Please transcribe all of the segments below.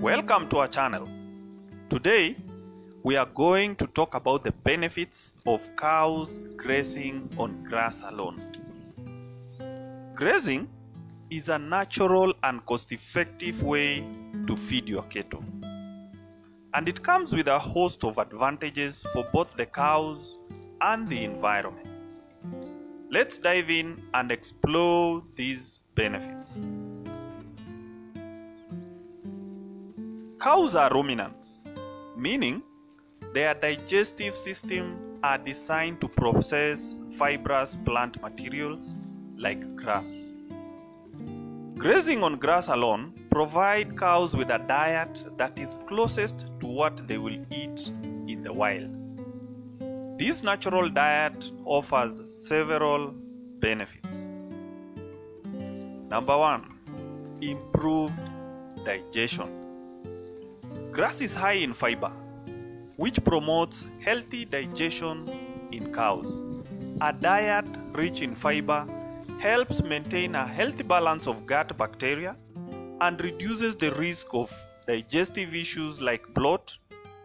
Welcome to our channel. Today, we are going to talk about the benefits of cows grazing on grass alone. Grazing is a natural and cost effective way to feed your cattle, and it comes with a host of advantages for both the cows and the environment. Let's dive in and explore these benefits. Cows are ruminants, meaning their digestive system are designed to process fibrous plant materials like grass. Grazing on grass alone provide cows with a diet that is closest to what they will eat in the wild. This natural diet offers several benefits. Number 1, improved digestion. Grass is high in fiber, which promotes healthy digestion in cows. A diet rich in fiber helps maintain a healthy balance of gut bacteria and reduces the risk of digestive issues like bloat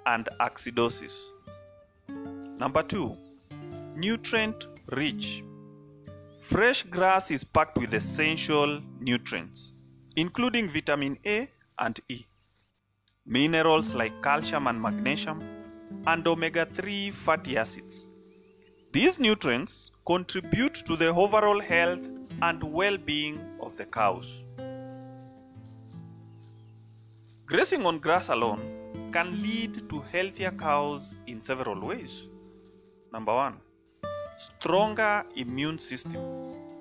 and acidosis. Number 2. Nutrient rich. Fresh grass is packed with essential nutrients, including vitamin A and E minerals like calcium and magnesium, and omega 3 fatty acids. These nutrients contribute to the overall health and well being of the cows. Grazing on grass alone can lead to healthier cows in several ways. Number one, stronger immune system.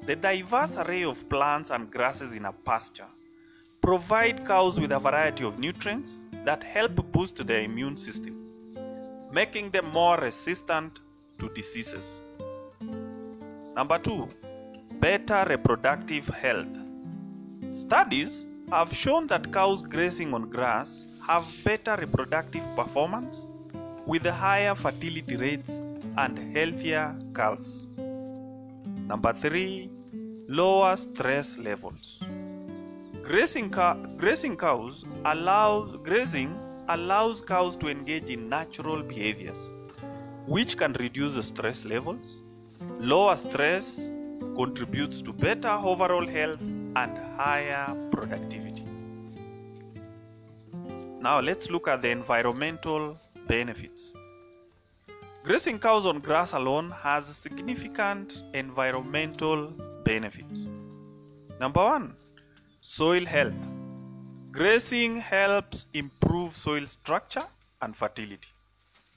The diverse array of plants and grasses in a pasture provide cows with a variety of nutrients that help boost their immune system, making them more resistant to diseases. Number two, better reproductive health. Studies have shown that cows grazing on grass have better reproductive performance with higher fertility rates and healthier calves. Number three, lower stress levels. Grazing, grazing cows allows grazing allows cows to engage in natural behaviors, which can reduce stress levels. Lower stress contributes to better overall health and higher productivity. Now let's look at the environmental benefits. Grazing cows on grass alone has significant environmental benefits. Number one, Soil health. Grazing helps improve soil structure and fertility.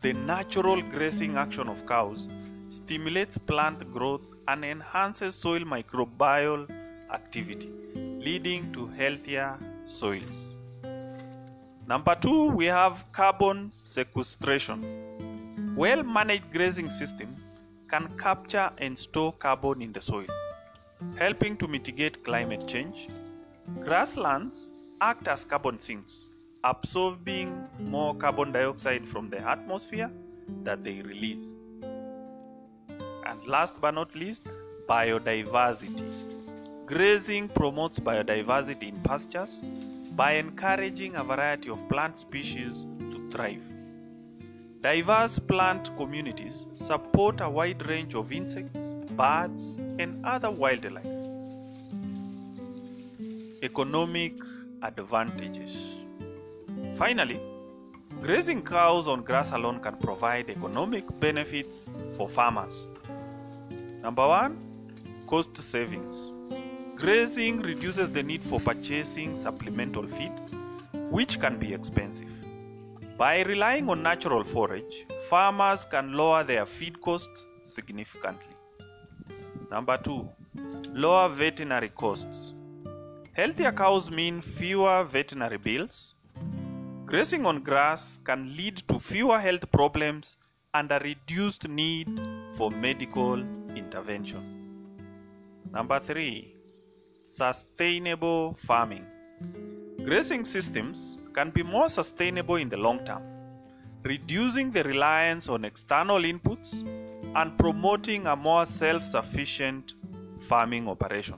The natural grazing action of cows stimulates plant growth and enhances soil microbial activity, leading to healthier soils. Number two, we have carbon sequestration. Well managed grazing system can capture and store carbon in the soil, helping to mitigate climate change Grasslands act as carbon sinks, absorbing more carbon dioxide from the atmosphere that they release. And last but not least, biodiversity. Grazing promotes biodiversity in pastures by encouraging a variety of plant species to thrive. Diverse plant communities support a wide range of insects, birds, and other wildlife economic advantages. Finally, grazing cows on grass alone can provide economic benefits for farmers. Number one, cost savings. Grazing reduces the need for purchasing supplemental feed, which can be expensive. By relying on natural forage, farmers can lower their feed costs significantly. Number two, lower veterinary costs. Healthier cows mean fewer veterinary bills. Grazing on grass can lead to fewer health problems and a reduced need for medical intervention. Number three, sustainable farming. Grazing systems can be more sustainable in the long term, reducing the reliance on external inputs and promoting a more self sufficient farming operation.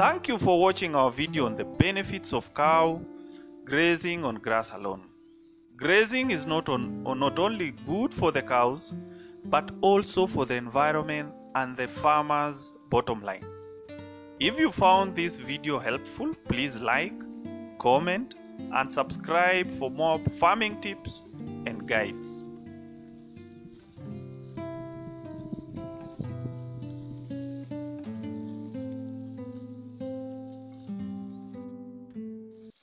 Thank you for watching our video on the benefits of cow grazing on grass alone. Grazing is not, on, not only good for the cows, but also for the environment and the farmer's bottom line. If you found this video helpful, please like, comment, and subscribe for more farming tips and guides.